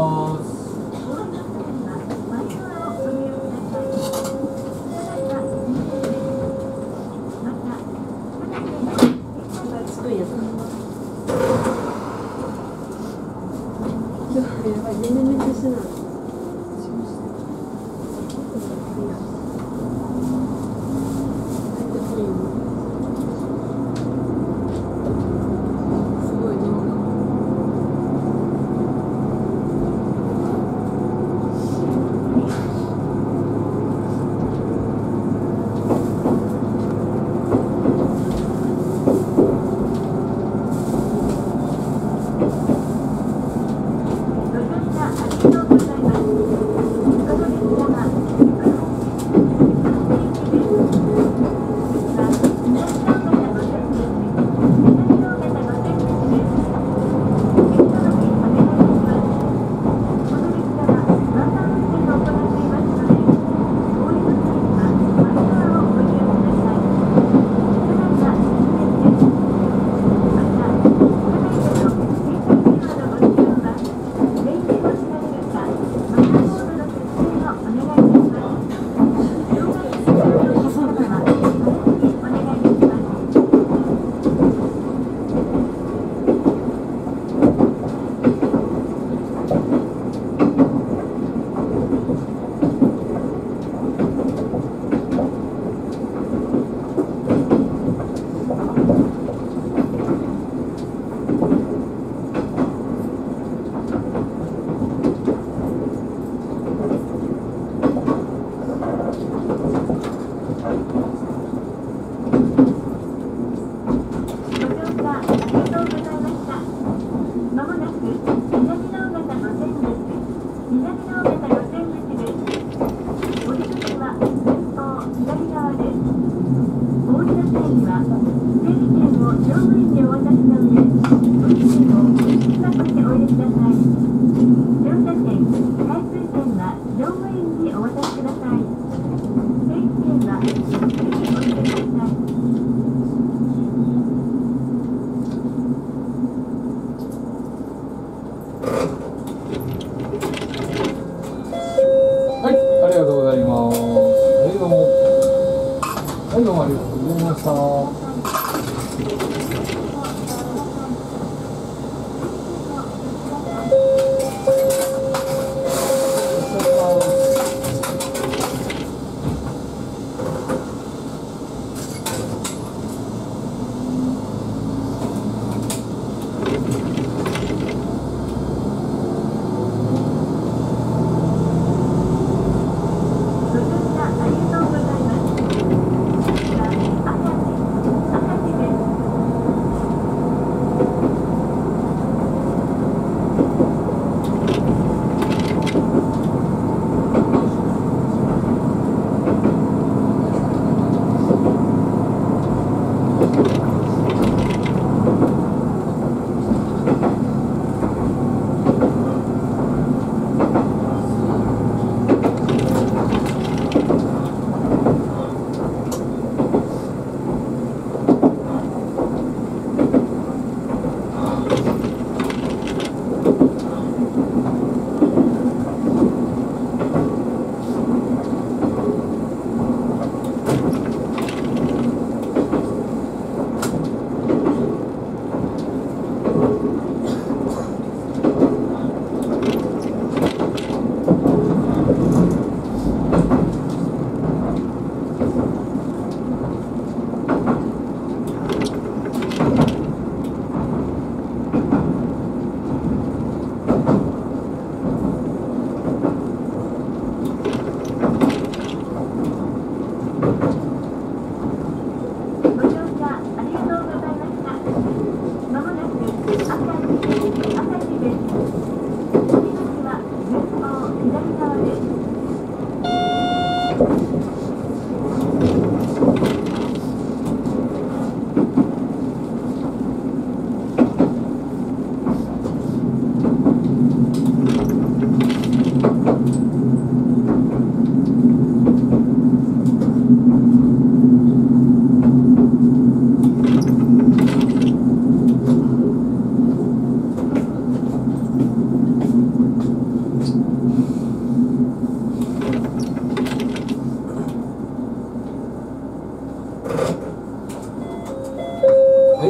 ます。やばい、全然熱してない。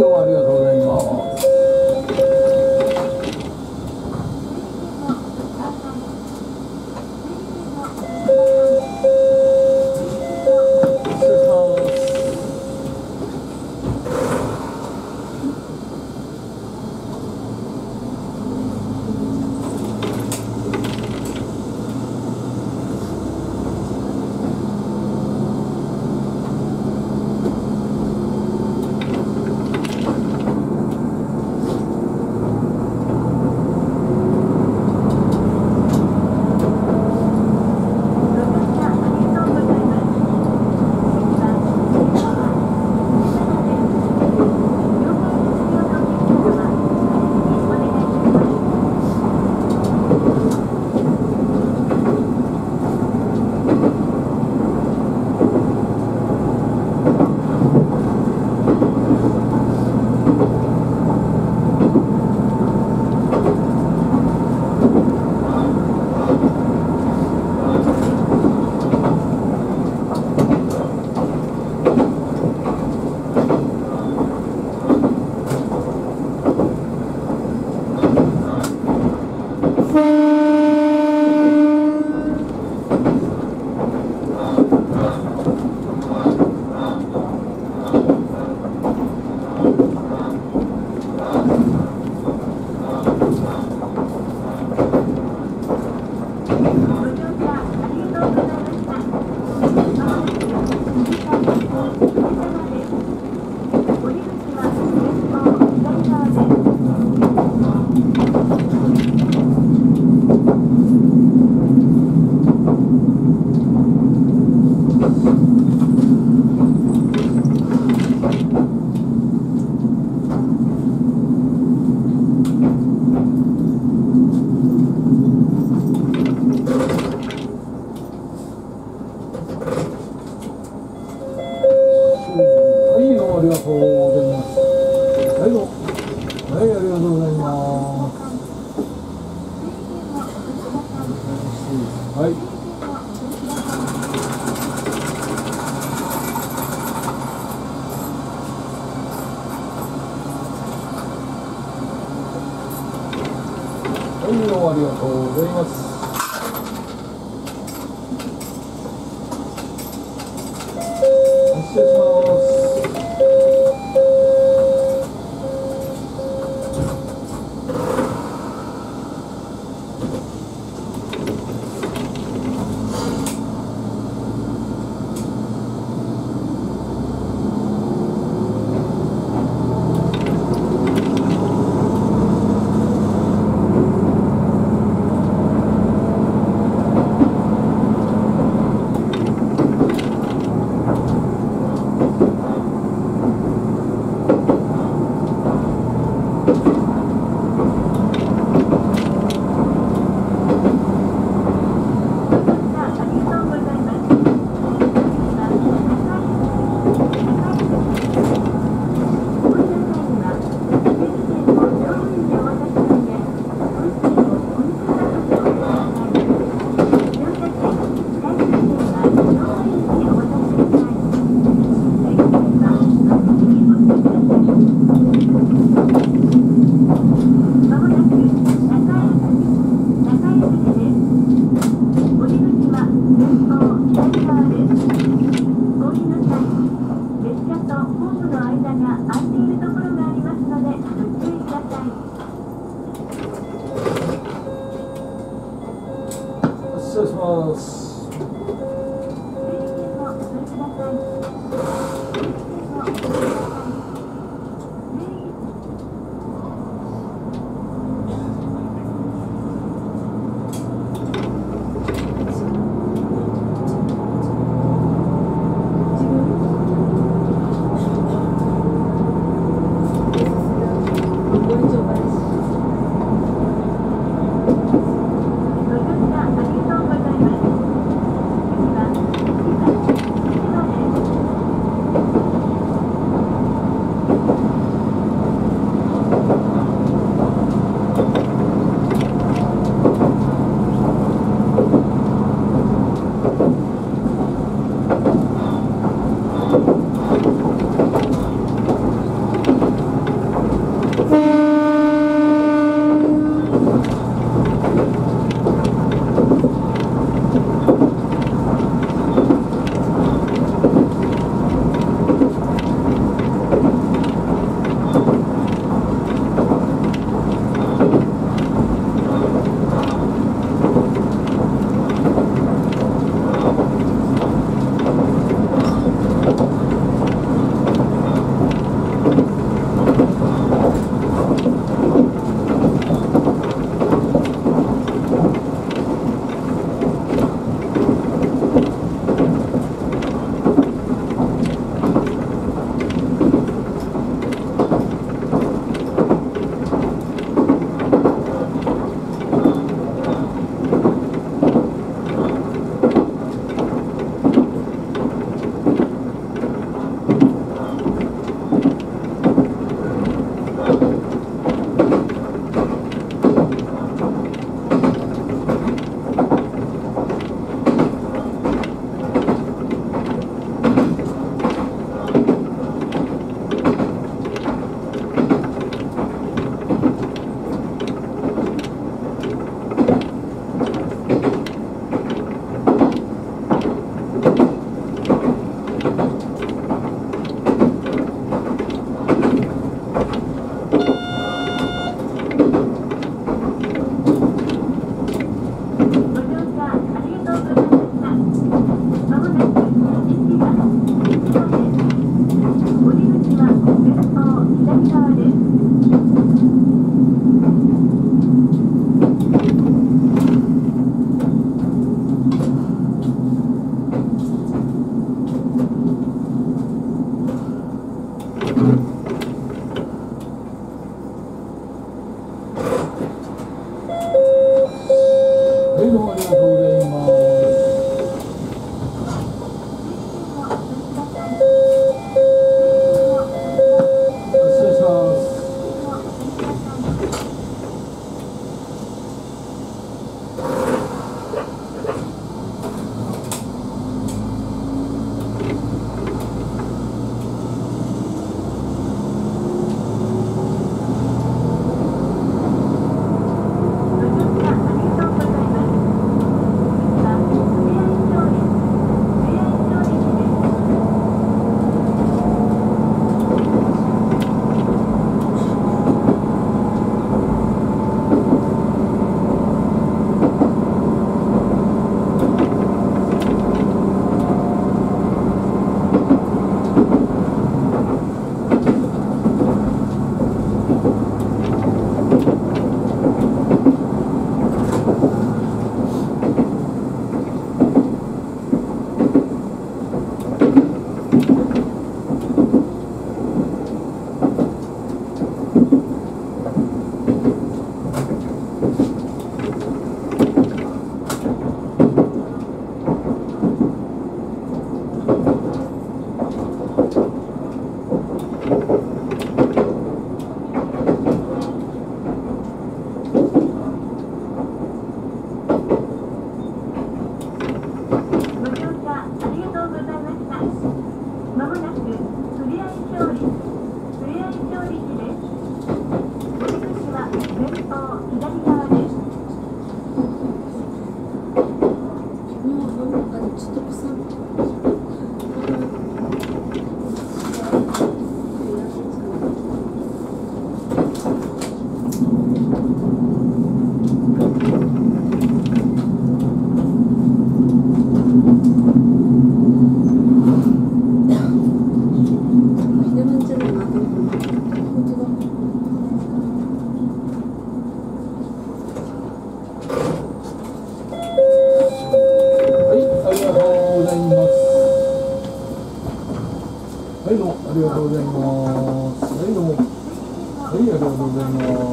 はい りがとうございます。ありがとうございます。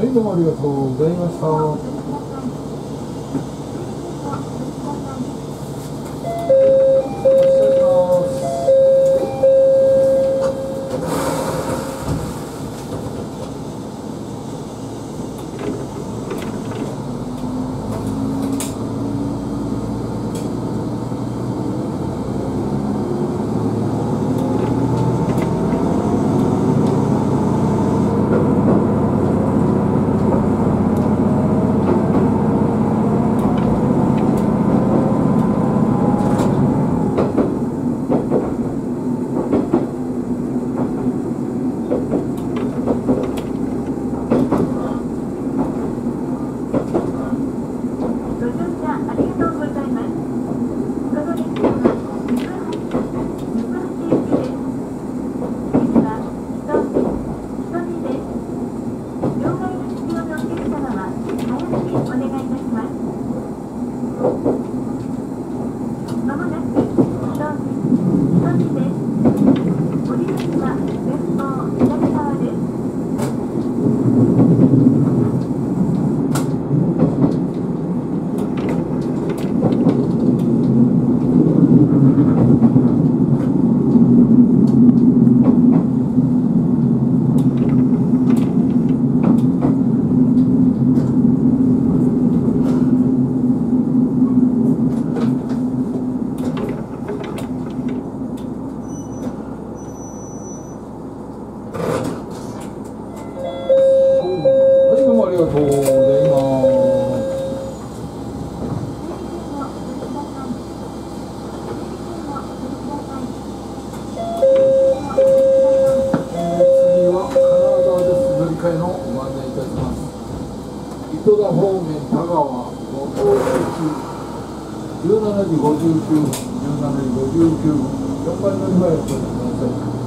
はい、どうもありがとうございました。前のこと